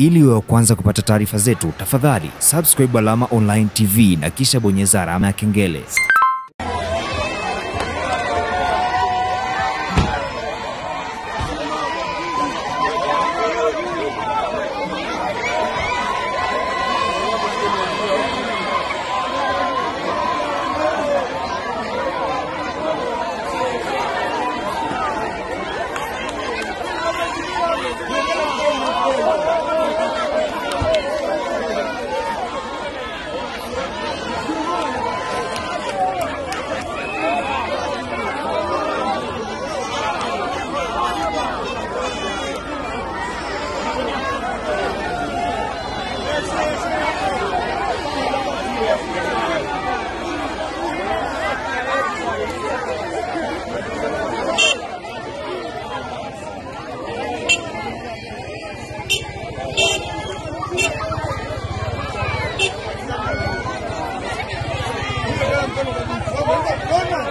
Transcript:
Ili uwe wa kwanza kupata taarifa zetu, tafadhali subscribe Alama Online TV na kisha bonyeza alama ya kengele. ¡Corran!